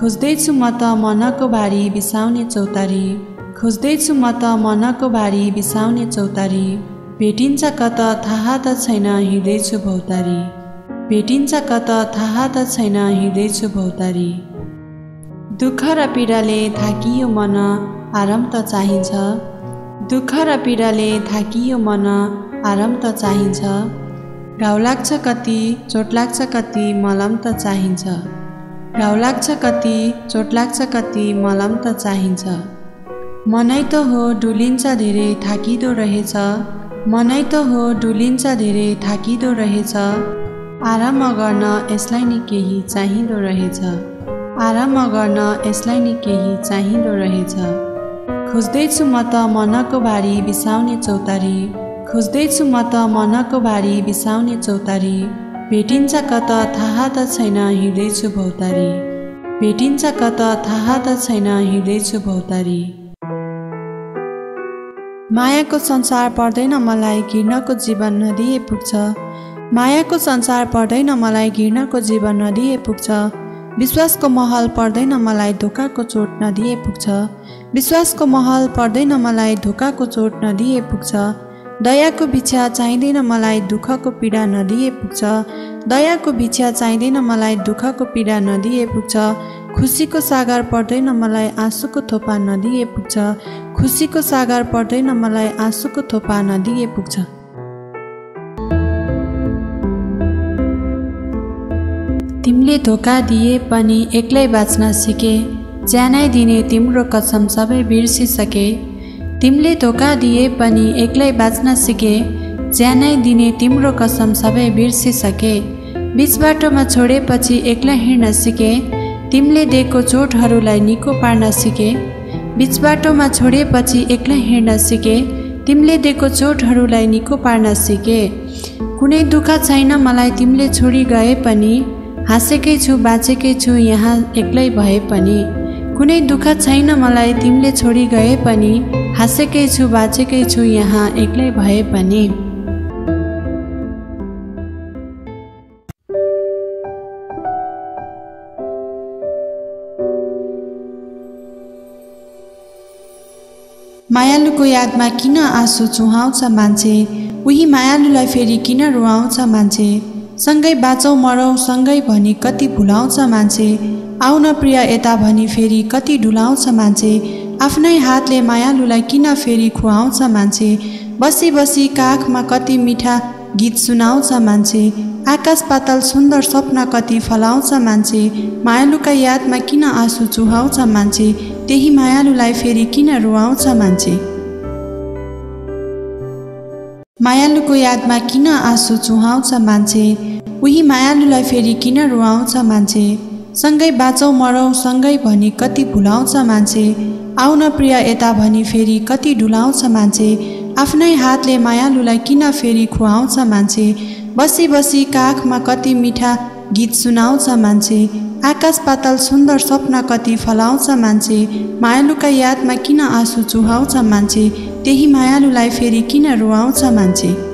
खोज्दैछु म त मनको बारी बिसाउने चौतारी। खोज्दैछु म त मनको बारी बिसाउने चौतारी। भेटिन्छ कत थाहा त छैन हिँड्दैछु भौतारी। भेटिन्छ कत थाहा त छैन हिँड्दैछु भौतारी। दुःख र पीडाले थाकियो मन आराम त चाहिन्छ। दुःख र पीडाले थाकियो मन आराम त चाहिन्छ। घाउ लाग्छ कति चोट लाग्छ कति मलम त चाहिन्छ। घाउ लाग्छ कति चोट लाग्छ कति मलम त चाहिन्छ। मनै त हो डुलिन्छ धेरै थाकिदो रहेछ। मनै त हो डुलिन्छ धेरै थाकिदो रहेछ। आराम गर्न यसलाई नि केही चाहिँदो रहेछ। आराम गर्न यसलाई नि केही चाहिँदो रहेछ। खोज्दैछु म त मनको बारी बिसाउने चौतारी। खोज्दैछु म त मनको बारी बिसाउने चौतारी। भेटिन्छ कत थाहा त छैन हिँड्दैछु भौतारी। भेटिन्छ कत थाहा त छैन हिँड्दैछु भौतारी। मायाको संसार पर्दैन मलाई घिर्नको जीवन नदिए पुग्छ। मायाको संसार पर्दैन मलाई घिर्नको जीवन नदिए पुग्छ। विश्वासको महल पर्दैन मलाई धोकाको चोट नदिए पुग्छ। विश्वासको महल पर्दैन मलाई धोकाको चोट नदिए पुग्छ। दयाको भिक्षा चाहिँदैन मलाई दुःखको पीडा नदिए पुग्छ। दयाको भिक्षा चाहिँदैन मलाई दुःखको पीडा नदिए पुग्छ। खुसीको सागर पर्दैन मलाई आँसुको थोपा नदिए पुग्छ। खुसीको सागर पर्दैन मलाई आँसुको थोपा नदिए पुग्छ। तिमीले धोका दिए पनि एक्लै बाँच्न सिके। ज्यानै दिने तिम्रो कसम सबै बिर्सिसके। तिमीले धोका दिए पनि एक्लै बाँच्न सिके ज्यानै दिने तिम्रो कसम सबै बिर्सिसके। बिच बाटोमा छोडेपछि एक्लै हिँड्न सिके तिमीले दिएको चोटहरूलाई निको पार्न सिके। बिच बाटोमा छोडेपछि एक्लै हिँड्न सिके तिमीले दिएको चोटहरूलाई निको पार्न सिके। कुनै दुःख छैन मलाई तिमीले छोडी गए पनि हाँसेकै छु बाँचेकै छु यहाँ एक्लै भए पनि। कुनै दुःख छैन मलाई तिमीले छोडी गए पनि हाँसेकै छु बाँचेकै छु यहाँ एक्लै भए पनि। मायालुको यादमा किन आँसु चुहाउँछ मान्छे? उही मायालुलाई फेरि किन रुवाउँछ मान्छे? सँगै बाँचौँ मरौँ सँगै भनी कति भुलाउँछ मान्छे? आउन प्रिय यता भनी फेरि कति डुलाउँछ मान्छे। आफ्नै हातले मायालुलाई किन फेरि खुवाउँछ मान्छे? बसी बसी काखमा कति मिठा गीत सुनाउँछ मान्छे। आकाश पातल सुन्दर सपना कति फलाउँछ मान्छे। मायालुका यादमा किन आँसु चुहाउँछ मान्छे? त्यही मायालुलाई फेरि किन रुवाउँछ मान्छे? मायालुको यादमा किन आँसु चुहाउँछ मान्छे? उही मायालुलाई फेरि किन रुवाउँछ मान्छे? सँगै बाँचौँ मरौँ सँगै भनी कति भुलाउँछ मान्छे। आउन प्रिय यता भनी फेरि कति डुलाउँछ मान्छे। आफ्नै हातले मायालुलाई किन फेरि खुवाउँछ मान्छे? बसी बसी काखमा कति मिठा गीत सुनाउँछ मान्छे। आकाश पातल सुन्दर सपना कति फलाउँछ मान्छे। मायालुका यादमा किन आँसु चुहाउँछ मान्छे? त्यही मायालुलाई फेरि किन रुवाउँछ मान्छे?